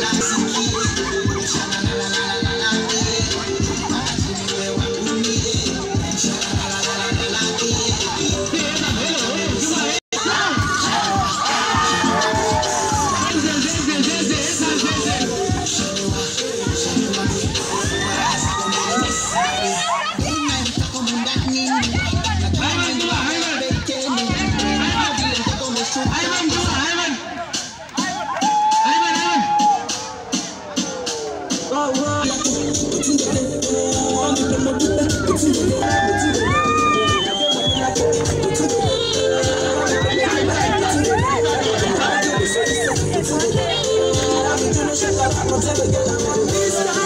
Last I'm protect the girl.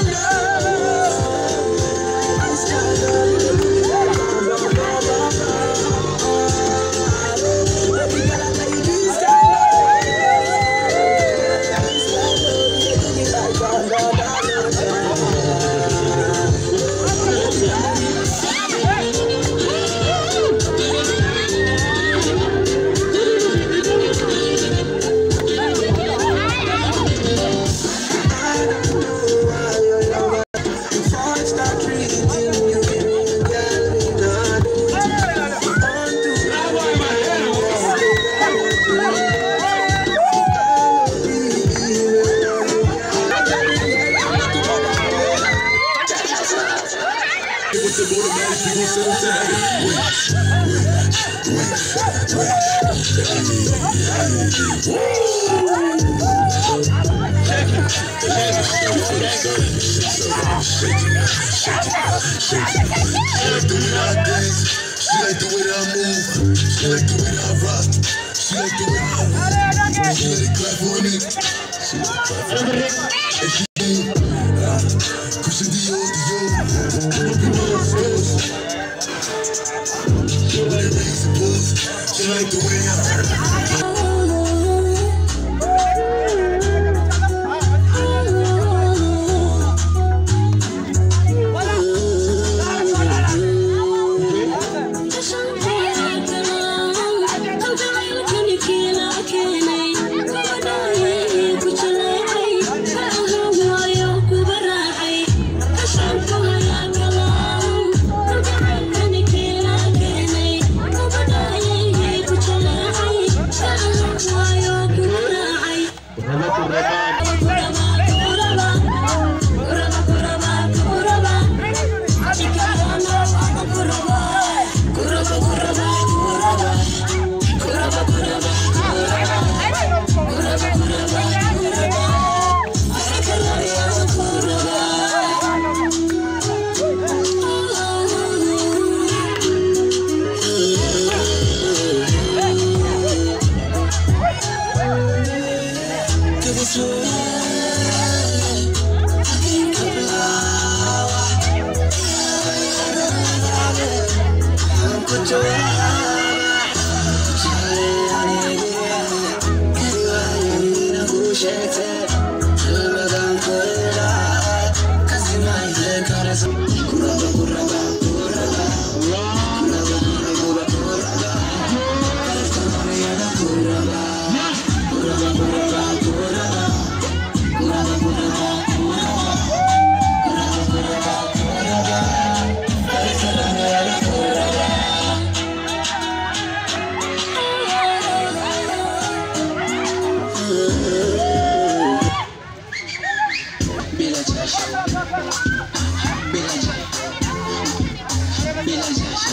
We wait, wait. She like the way that I. Move. She like the way that I rock. She like the way that I walk. She clap on it. She clap on it.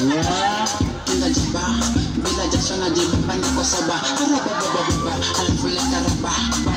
Bila jaba Bila jasho na jibaba niko saba karaba raba